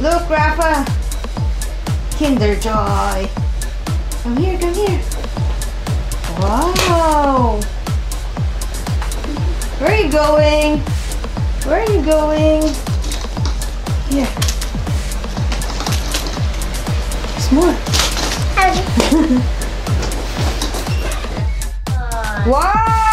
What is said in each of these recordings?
Look, Rafa. Kinder Joy. Come here, come here. Wow. Where are you going? Where are you going? Here. There's more. Wow!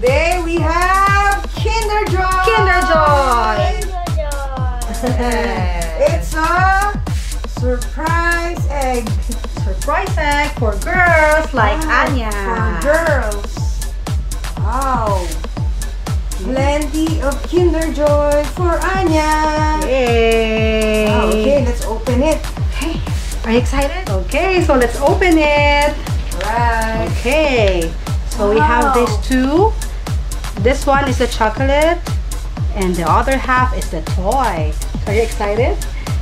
Today we have Kinder Joy! Kinder Joy! It's a surprise egg. Surprise egg for girls like Wow, Anya. For girls. Wow. Plenty of Kinder Joy for Anya. Yay! Wow, okay, let's open it. Okay. Are you excited? Okay, so let's open it. Right. Okay. So we have Wow. these two. This one is the chocolate and the other half is the toy. Are you excited?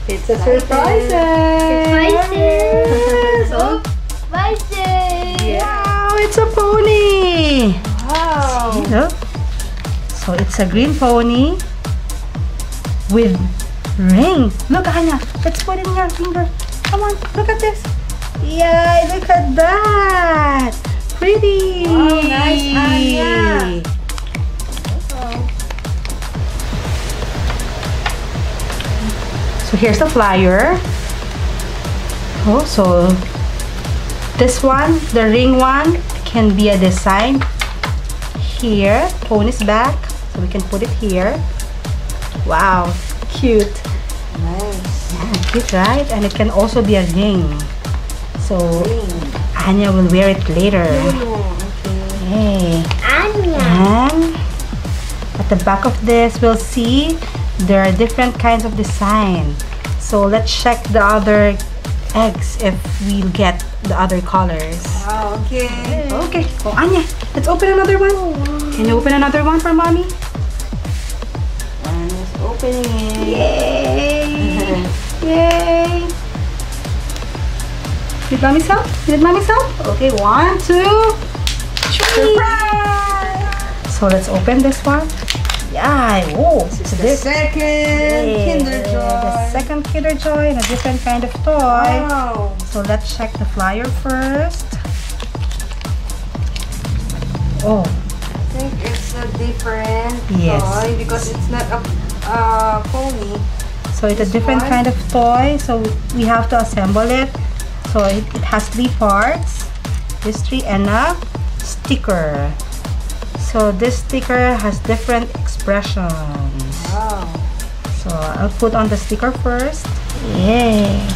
It's a surprise egg. Yes. Oh, wow, it's a pony. Wow. See, look. So it's a green pony with ring. Look, Anya, let's put it in your finger. Come on, look at this. Yay, look at that. Pretty. Wow, nice, Anya. So here's the flyer. Oh, so this one, the ring one, can be a design here. Pony's back, so we can put it here. Wow, cute. Nice. Yeah, cute, right? And it can also be a ring. So Ring. Anya will wear it later. Oh, okay. Hey. And at the back of this, we'll see there are different kinds of design. So let's check the other eggs if we'll get the other colors. Wow, okay. Okay. Oh, Anya, let's open another one. Oh, Can you open another one for mommy? It's opening it. Yay! Yay! Did mommy help? Did mommy help? Okay, one, two, three. Surprise! So let's open this one. Yeah. Oh, This is the second Kinder Joy. The second Kinder Joy and a different kind of toy. Wow. So let's check the flyer first. Oh, I think it's a different Yes. toy because it's not a uh, pony. so it's a different one? kind of toy. So we have to assemble it. So it, it has three parts. This three and a sticker. So this sticker has different expressions. Wow. So I'll put on the sticker first. Yay!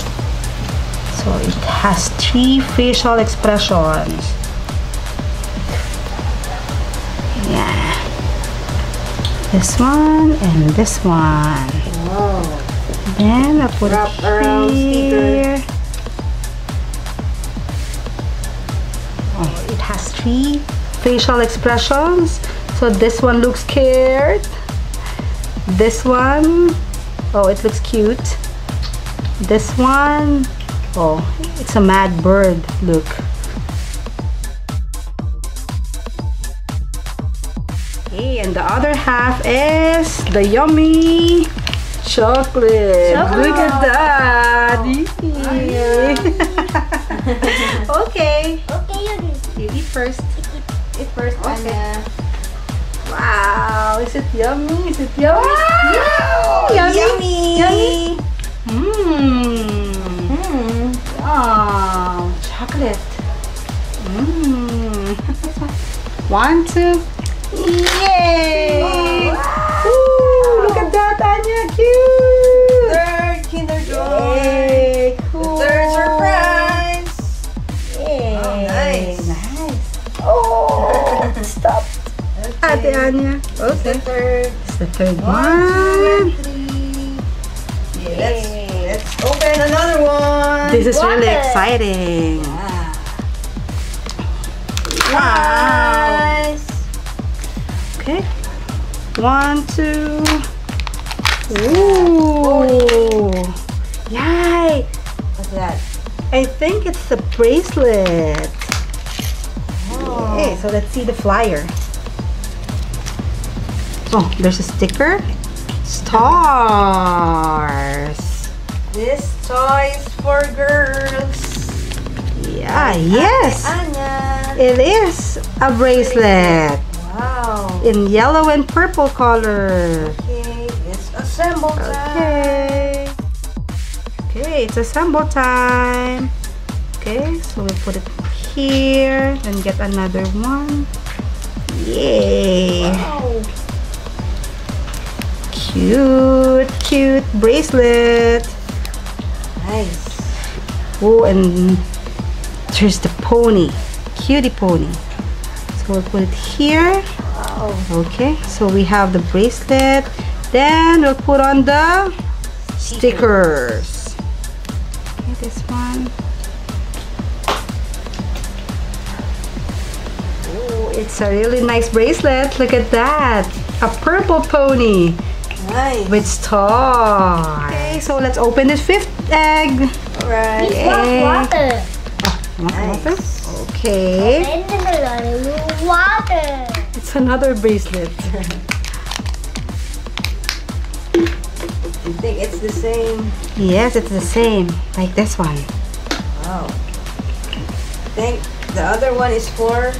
So it has three facial expressions. Yeah. This one and this one. Wow. Then I'll put Wrap it around here. Oh, it has three facial expressions. So this one looks scared. This one, oh, it looks cute. This one, oh, it's a mad bird. Look. Okay, and the other half is the yummy chocolate. Look at that. Oh, Yay. okay. You eat first. Is it yummy? Is it yummy? Wow! Yummy. Yummy! Yummy. Mmm. Hmm. Wow, chocolate. Mmm. One, two. Yay! Wow. Ooh, look at that, Anya. Cute. Third Kinder Joy. Yay, The third surprise. Yay. Oh, nice. Nice. Oh, stop. Ate Anya. The Okay. third. It's the third One, one. two. Yeah, let's, let's open another one. This is really exciting. Wow. Nice. Okay. One, two. Ooh. Yay. What's that? I think it's a bracelet. Oh. Okay, so let's see the flyer. Oh, there's a sticker. Stars. This toy is for girls. Yeah, yes. Anya. It is a bracelet Wow. in yellow and purple color. Okay, it's assemble time. Okay. Okay, it's assemble time. Okay, so we put it here and get another one. Yay! Wow. Cute, cute bracelet. Nice. Oh, and there's the pony. Cutie pony. So we'll put it here. Wow. Okay, so we have the bracelet. Then we'll put on the stickers. Okay, this one. Oh, it's a really nice bracelet. Look at that. A purple pony Nice. with star. Okay, so let's open the fifth egg. Alright. Yay. water. Want some water? Nice. Okay. And then the water. It's another bracelet. You think it's the same? Yes, it's the same. Like this one. Wow. I think the other one is for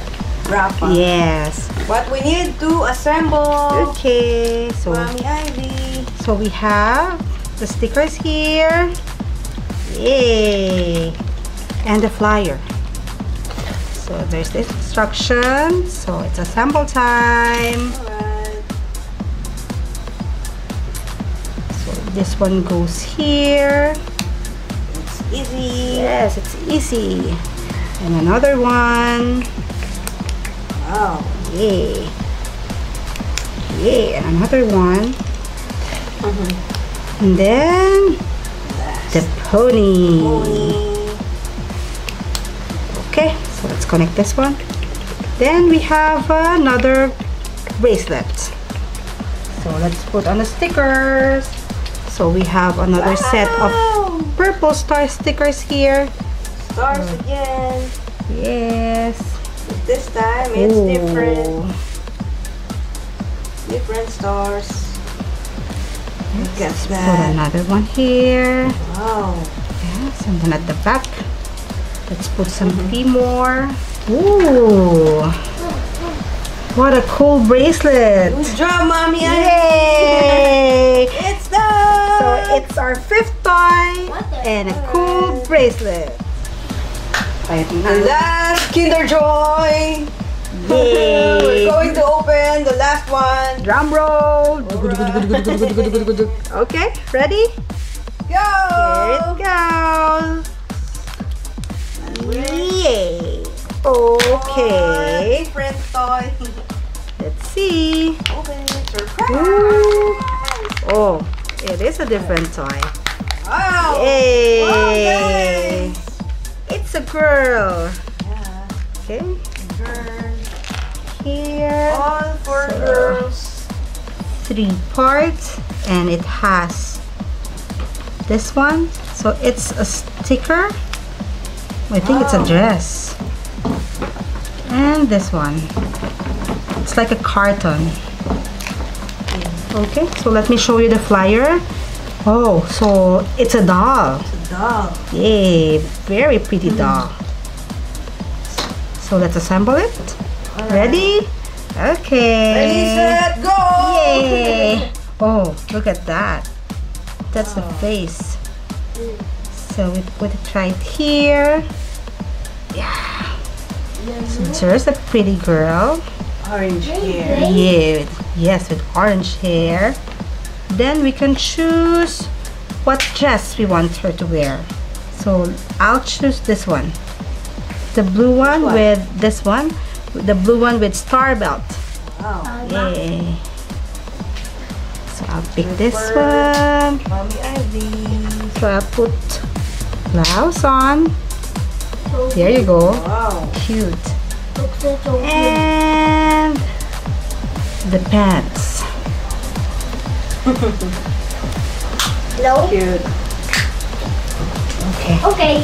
Rafa. Yes. But we need to assemble. Okay, so Mommy Ivy. so we have the stickers here. Yay! And the flyer. So there's the instruction. So it's assemble time. So this one goes here. It's easy. Yes, it's easy. And another one. Wow. Yay! Yay! And another one. Uh-huh. And then the pony. Pony. Okay, so let's connect this one. Then we have another bracelet. So let's put on the stickers. So we have another set of purple star stickers here. Stars again. Yes. But this time it's Ooh. different. Different stars. Look at Put another one here. Wow. Yes, and then at the back, let's put some mm-hmm. more. Ooh, what a cool bracelet! Good job, Mommy Ivy. Yay! It's done. So it's our fifth toy and a cool bracelet. The last Kinder Joy. We're going to open the last one. Drum roll! Okay, ready? Go. Here it goes! Yay! Okay, Different toy. let's see. Open it. Surprise. Ooh. Oh, it is a different toy. Wow. Yay! Girl. Yeah. Okay, Girl. here. All for So- girls. Three parts and it has this one. So it's a sticker. I think it's a dress. And this one. It's like a carton. Okay, so let me show you the flyer. Oh, so it's a doll. It's a dog. Yay, very pretty mm-hmm. doll. So let's assemble it. Ready? Okay. Ready, set, go. Yay! Oh, look at that. That's the oh. face. So we put it right here. Yeah. So there's a pretty girl. Orange hair. Yeah, yes, with orange hair. Then we can choose what dress we want her to wear. So I'll choose this one. The blue one, one? with this one. The blue one with star belt. Oh. Oh, wow. Yay. So I'll pick this one. Mommy Ivy. So I'll put blouse on. There you go. Wow. Cute. Looks so so cute. And the pants. No? Cute. Okay. Okay.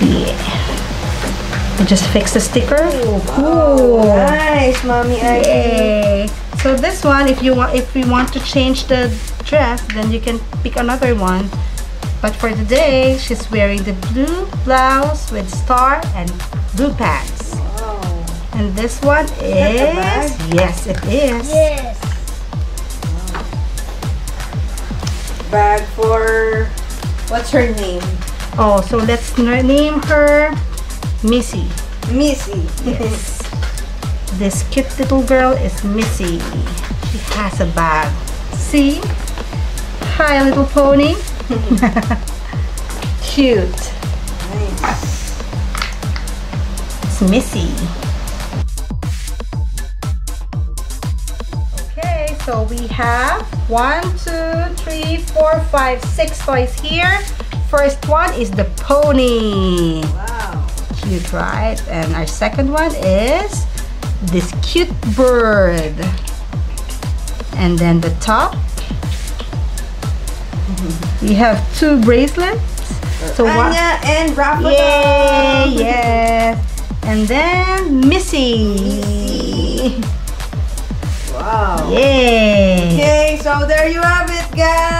Yeah. You just fix the sticker. Oh, Cool. Nice, mommy. Yay! So this one, if you want, if we want to change the dress, then you can pick another one. But for today, she's wearing the blue blouse with star and blue pants. Wow. And this one is yes, it is. Yes. Bag for what's her name? Oh, so let's name her Missy. Missy. Yes. this cute little girl is Missy. She has a bag. See? Hi, little pony. Cute. nice. It's Missy. So we have one, two, three, four, five, six toys here. First one is the pony. Wow. Cute, right? And our second one is this cute bird. And then the top, we have two bracelets. So one, Anya and Rafa. Yay! Yes. And then Missy. Wow. Yay! Okay, so there you have it, guys.